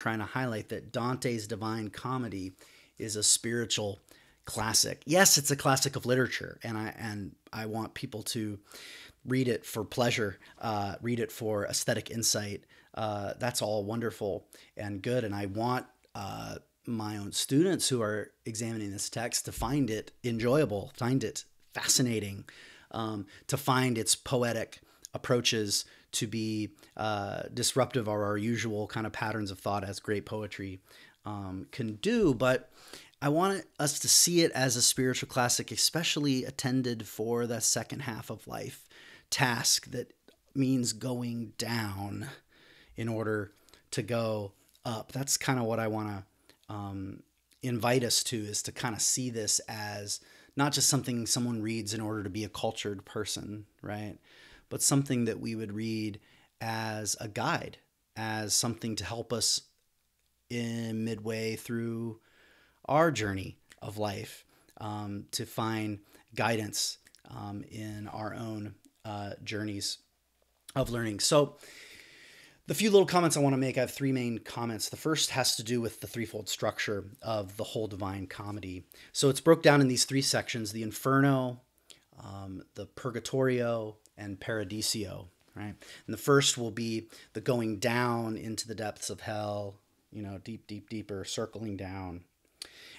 trying to highlight that Dante's Divine Comedy is a spiritual classic. Yes, it's a classic of literature, and I and I want people to read it for pleasure, uh, read it for aesthetic insight. Uh, that's all wonderful and good, and I want uh, my own students who are examining this text to find it enjoyable, find it fascinating, um, to find its poetic approaches to be uh, disruptive of our usual kind of patterns of thought as great poetry um, can do. But I want us to see it as a spiritual classic, especially attended for the second half of life task that means going down in order to go up. That's kind of what I want to um, invite us to is to kind of see this as not just something someone reads in order to be a cultured person, right? But something that we would read as a guide, as something to help us in midway through our journey of life um, to find guidance um, in our own uh, journeys of learning. So, the few little comments I want to make, I have three main comments. The first has to do with the threefold structure of the whole Divine Comedy. So it's broke down in these three sections the Inferno, um, the Purgatorio, and Paradiso, right? And the first will be the going down into the depths of hell, you know, deep, deep, deeper, circling down.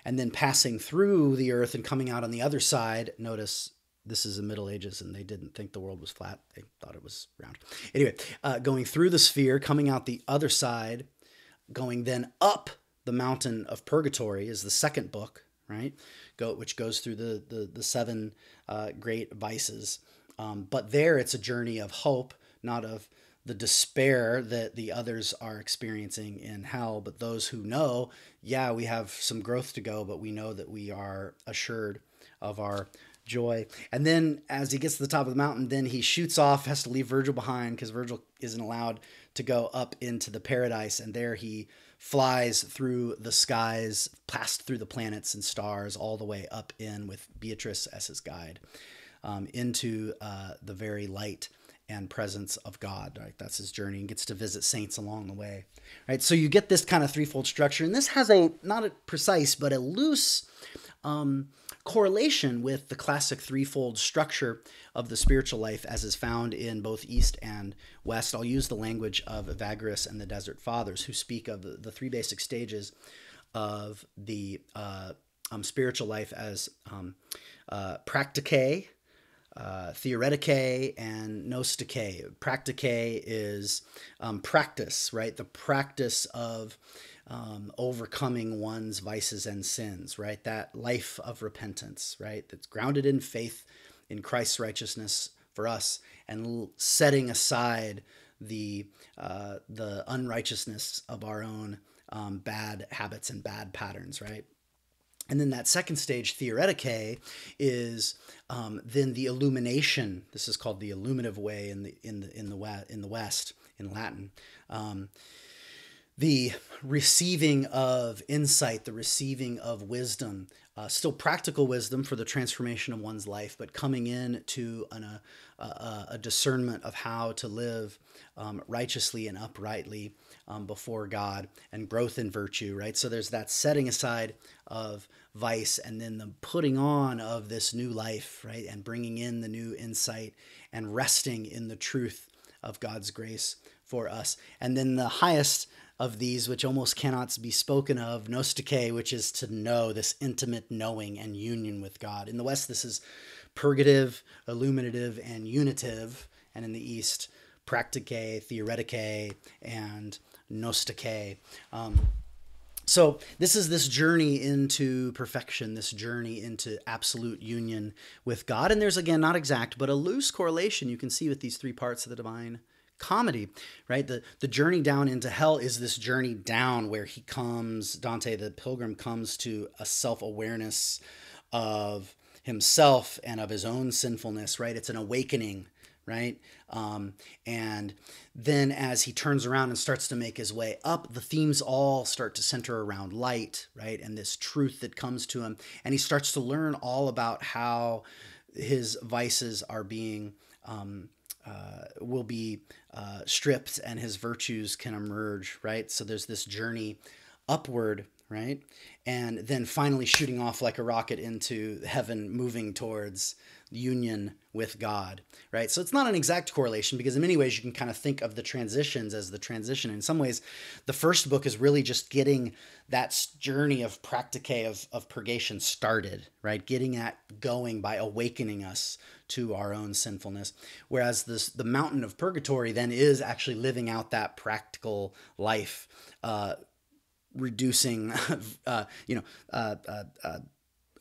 And then passing through the earth and coming out on the other side. Notice this is the Middle Ages, and they didn't think the world was flat. They thought it was round. Anyway, uh, going through the sphere, coming out the other side, going then up the mountain of purgatory is the second book, right? Go, which goes through the the, the seven uh, great vices. Um, but there, it's a journey of hope, not of the despair that the others are experiencing in hell. But those who know, yeah, we have some growth to go, but we know that we are assured of our joy. And then as he gets to the top of the mountain, then he shoots off, has to leave Virgil behind because Virgil isn't allowed to go up into the paradise. And there he flies through the skies, past through the planets and stars, all the way up in with Beatrice as his guide um, into uh, the very light and presence of God. Right, that's his journey, and gets to visit saints along the way. Right, so you get this kind of threefold structure, and this has a not a precise but a loose um, correlation with the classic threefold structure of the spiritual life as is found in both East and West. I'll use the language of Evagrius and the Desert Fathers, who speak of the, three basic stages of the uh, um, spiritual life as um, uh, praktike, uh, theoretike and gnostike. Praktike is um, practice, right? The practice of um, overcoming one's vices and sins, right? That life of repentance, right? That's grounded in faith in Christ's righteousness for us and setting aside the uh, the unrighteousness of our own um, bad habits and bad patterns, right? And then that second stage, theoretike, is um, then the illumination. This is called the illuminative way in the in the in the west in the West in Latin. Um, the receiving of insight, the receiving of wisdom, uh, still practical wisdom for the transformation of one's life, but coming in to an, uh, a, a, discernment of how to live um, righteously and uprightly um, before God and growth in virtue, right? So there's that setting aside of vice and then the putting on of this new life, right? And bringing in the new insight and resting in the truth of God's grace for us. And then the highest of these, which almost cannot be spoken of, gnostike, which is to know this intimate knowing and union with God. In the West, this is purgative, illuminative, and unitive. And in the East, praktike, theoretike, and gnostike. Um, so this is this journey into perfection, this journey into absolute union with God. And there's again not exact, but a loose correlation you can see with these three parts of the divine comedy, right? The the journey down into hell is this journey down where he comes, Dante the pilgrim comes to a self-awareness of himself and of his own sinfulness, right? It's an awakening, right? Um, and then as he turns around and starts to make his way up, the themes all start to center around light, right? And this truth that comes to him. And he starts to learn all about how his vices are being um, uh, will be uh, stripped and his virtues can emerge, right? So there's this journey upward, right? And then finally shooting off like a rocket into heaven, moving towards union with God, right? So it's not an exact correlation because in many ways you can kind of think of the transitions as the transition. In some ways, the first book is really just getting that journey of practice of, of purgation started, right? Getting that going by awakening us to our own sinfulness. Whereas this the mountain of purgatory then is actually living out that practical life, uh, reducing, uh, you know, uh, uh, uh,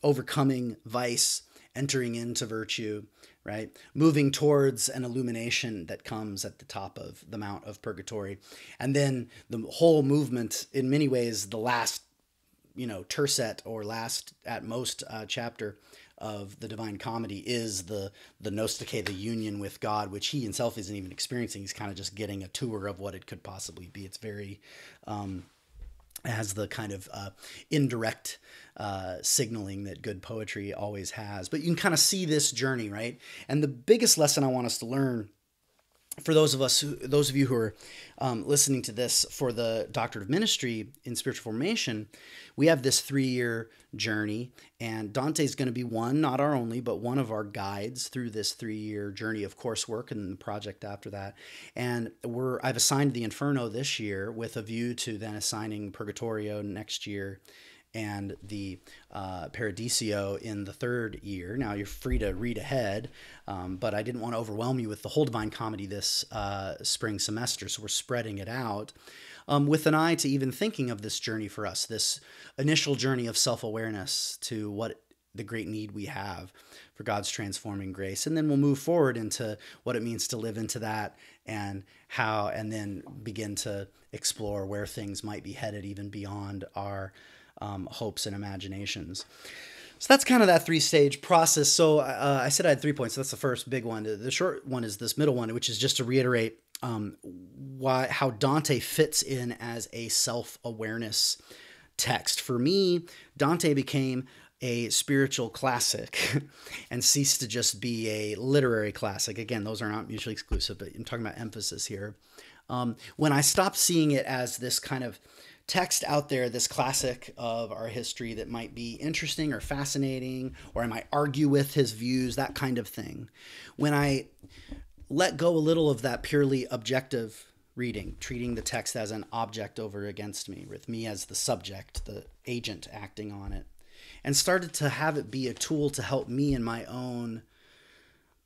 overcoming vice, entering into virtue, right? Moving towards an illumination that comes at the top of the Mount of Purgatory. And then the whole movement, in many ways, the last, you know, tercet or last at most uh, chapter of the Divine Comedy is the the Gnostike, the union with God, which he himself isn't even experiencing. He's kind of just getting a tour of what it could possibly be. It's very um, has the kind of uh, indirect uh, signaling that good poetry always has. But you can kind of see this journey, right? And the biggest lesson I want us to learn for those of us, those of you who are um, listening to this for the Doctorate of Ministry in Spiritual Formation, we have this three year journey, and Dante is going to be one, not our only, but one of our guides through this three year journey of coursework and the project after that. And we're I've assigned the Inferno this year with a view to then assigning Purgatorio next year and the uh, Paradiso in the third year. Now you're free to read ahead, um, but I didn't want to overwhelm you with the whole Divine Comedy this uh, spring semester, so we're spreading it out. Um, with an eye to even thinking of this journey for us, this initial journey of self awareness to what the great need we have for God's transforming grace. And then we'll move forward into what it means to live into that and how, and then begin to explore where things might be headed even beyond our um, hopes and imaginations. So that's kind of that three stage process. So uh, I said I had three points. So that's the first big one. The short one is this middle one, which is just to reiterate um, why how Dante fits in as a self awareness text. For me, Dante became a spiritual classic and ceased to just be a literary classic. Again, those are not mutually exclusive, but I'm talking about emphasis here. Um, when I stopped seeing it as this kind of text out there, this classic of our history that might be interesting or fascinating, or I might argue with his views, that kind of thing. When I let go a little of that purely objective reading, treating the text as an object over against me, with me as the subject, the agent acting on it, and started to have it be a tool to help me in my own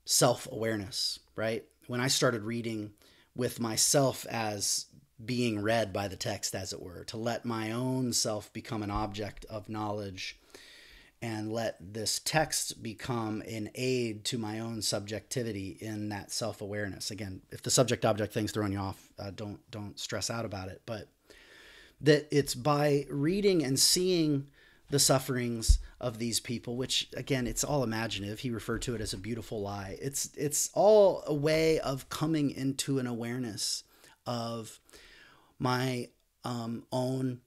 self awareness, right? When I started reading with myself as being read by the text, as it were, to let my own self become an object of knowledge and let this text become an aid to my own subjectivity in that self-awareness. Again if the subject object thing's throwing you off uh, don't don't stress out about it but that it's by reading and seeing the sufferings of these people which again it's all imaginative he referred to it as a beautiful lie it's it's all a way of coming into an awareness of my um, own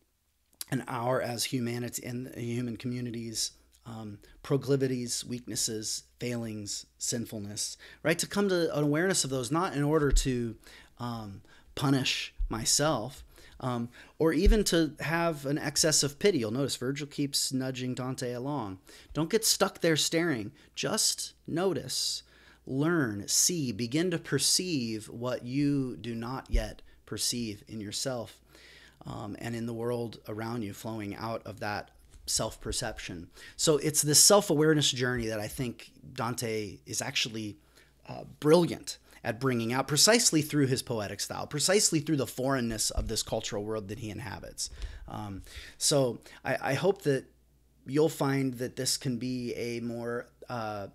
and our as humanity and human communities um, proclivities, weaknesses, failings, sinfulness, right? To come to an awareness of those, not in order to um, punish myself, um, or even to have an excess of pity. You'll notice Virgil keeps nudging Dante along. Don't get stuck there staring. Just notice, learn, see, begin to perceive what you do not yet perceive in yourself um, and in the world around you, flowing out of that self perception. So it's this self awareness journey that I think Dante is actually uh, brilliant at bringing out precisely through his poetic style, precisely through the foreignness of this cultural world that he inhabits. Um, so I, I, hope that you'll find that this can be a more uh,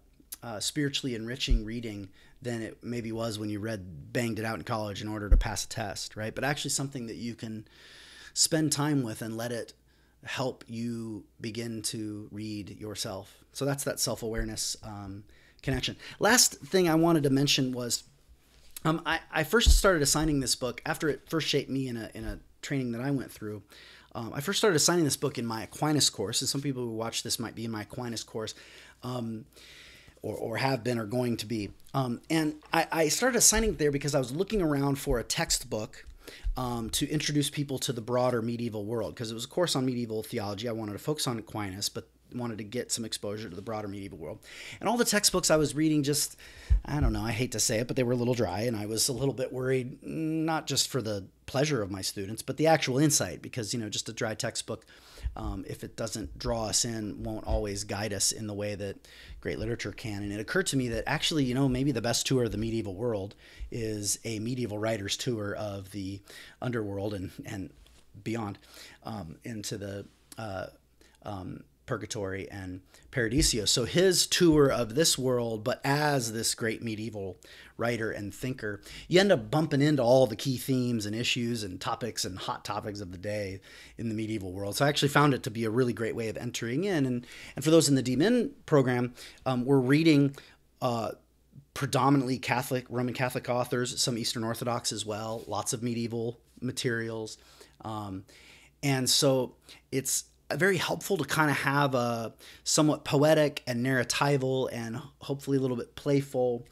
uh, spiritually enriching reading than it maybe was when you read banged it out in college in order to pass a test, right? But actually something that you can spend time with and let it help you begin to read yourself. So that's that self awareness um, connection. Last thing I wanted to mention was um, I, I, first started assigning this book after it first shaped me in a, in a training that I went through. Um, I first started assigning this book in my Aquinas course, and some people who watch this might be in my Aquinas course. Um, or, or have been or going to be. Um, and I, I started assigning it there because I was looking around for a textbook um, to introduce people to the broader medieval world because it was a course on medieval theology. I wanted to focus on Aquinas, but wanted to get some exposure to the broader medieval world. And all the textbooks I was reading just, I don't know, I hate to say it, but they were a little dry. And I was a little bit worried, not just for the pleasure of my students, but the actual insight because, you know, just a dry textbook um, if it doesn't draw us in, won't always guide us in the way that great literature can. And it occurred to me that actually, you know, maybe the best tour of the medieval world is a medieval writer's tour of the underworld and, and beyond um, into the uh, um, purgatory and paradiso. So his tour of this world, but as this great medieval writer and thinker, you end up bumping into all the key themes and issues and topics and hot topics of the day in the medieval world. So I actually found it to be a really great way of entering in. And, and for those in the DMin program, um, we're reading uh, predominantly Catholic, Roman Catholic authors, some Eastern Orthodox as well, lots of medieval materials. Um, and so it's very helpful to kind of have a somewhat poetic and narratival and hopefully a little bit playful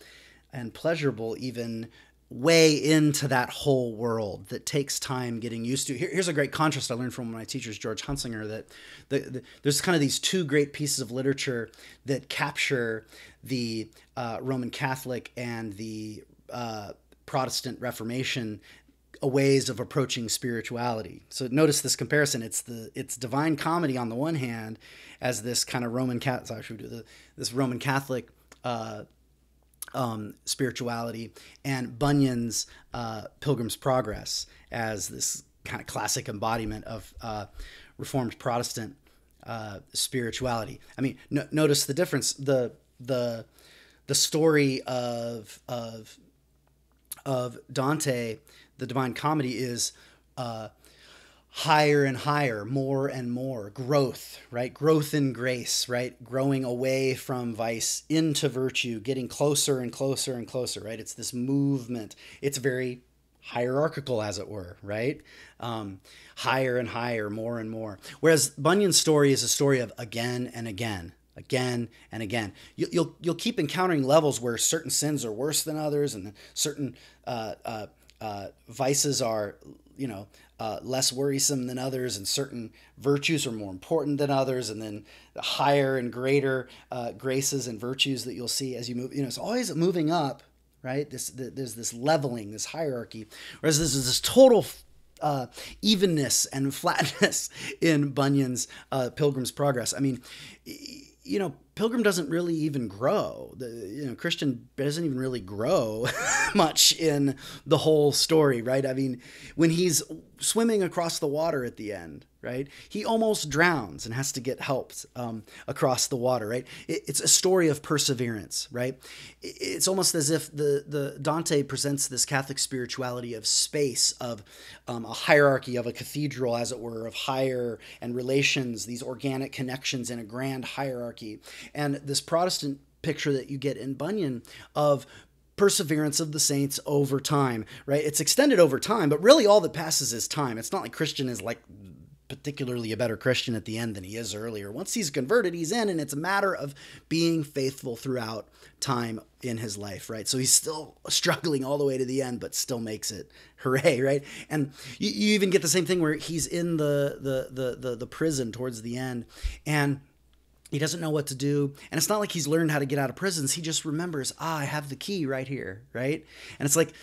and pleasurable even way into that whole world that takes time getting used to. Here, here's a great contrast I learned from one of my teachers, George Hunsinger, that the, the, there's kind of these two great pieces of literature that capture the uh, Roman Catholic and the uh, Protestant Reformation ways of approaching spirituality. So notice this comparison. It's the it's divine comedy on the one hand, as this kind of Roman Catholic, sorry, the, this Roman Catholic uh, um, spirituality, and Bunyan's uh, Pilgrim's Progress as this kind of classic embodiment of uh, Reformed Protestant uh, spirituality. I mean, no, notice the difference. The the the story of of of Dante the Divine Comedy is uh, higher and higher, more and more growth, right? Growth in grace, right? Growing away from vice into virtue, getting closer and closer and closer, right? It's this movement. It's very hierarchical, as it were, right? Um, higher and higher, more and more. Whereas Bunyan's story is a story of again and again, again and again. You, will you'll, you'll keep encountering levels where certain sins are worse than others, and certain uh, uh, uh, vices are, you know, uh, less worrisome than others, and certain virtues are more important than others, and then the higher and greater uh, graces and virtues that you'll see as you move. You know, it's always moving up, right? This the, there's this leveling, this hierarchy, whereas this is this total. Uh, evenness and flatness in Bunyan's uh, Pilgrim's Progress. I mean, you know, Pilgrim doesn't really even grow. The you know Christian doesn't even really grow much in the whole story, right? I mean, when he's swimming across the water at the end, right? He almost drowns and has to get helped um, across the water, right? It, it's a story of perseverance, right? It, it's almost as if the the Dante presents this Catholic spirituality of space, of um, a hierarchy, of a cathedral, as it were, of higher and relations, these organic connections in a grand hierarchy, and this Protestant picture that you get in Bunyan of perseverance of the saints over time, right? It's extended over time, but really all that passes is time. It's not like Christian is like particularly a better Christian at the end than he is earlier. Once he's converted, he's in, and it's a matter of being faithful throughout time in his life, right? So he's still struggling all the way to the end, but still makes it. Hooray, right? And you, you even get the same thing where he's in the the the the, the prison towards the end, and he doesn't know what to do and it's not like he's learned how to get out of prisons he just remembers ah i have the key right here right and it's like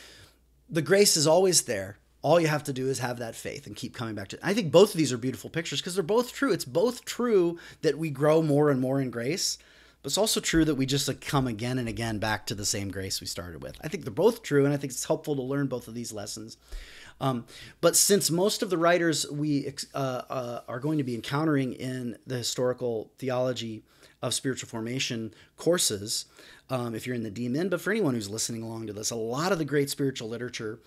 the grace is always there all you have to do is have that faith and keep coming back to it. I think both of these are beautiful pictures because they're both true. It's both true that we grow more and more in grace, but it's also true that we just like, come again and again back to the same grace we started with. I think they're both true, and I think it's helpful to learn both of these lessons. Um, but since most of the writers we uh, uh, are going to be encountering in the historical theology of spiritual formation courses, um, if you're in the DMin, but for anyone who's listening along to this, a lot of the great spiritual literature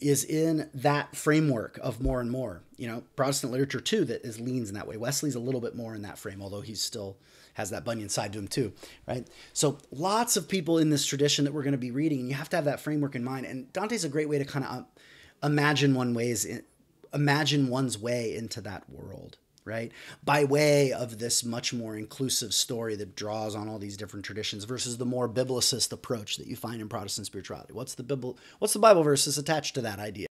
is in that framework of more and more. You know, Protestant literature too that is leans in that way. Wesley's a little bit more in that frame, although he's still has that Bunyan side to him too, right? So lots of people in this tradition that we're going to be reading, and you have to have that framework in mind. And Dante's a great way to kind of imagine one ways in, imagine one's way into that world right? By way of this much more inclusive story that draws on all these different traditions versus the more biblicist approach that you find in Protestant spirituality. What's the Bible what's the Bible verses attached to that idea?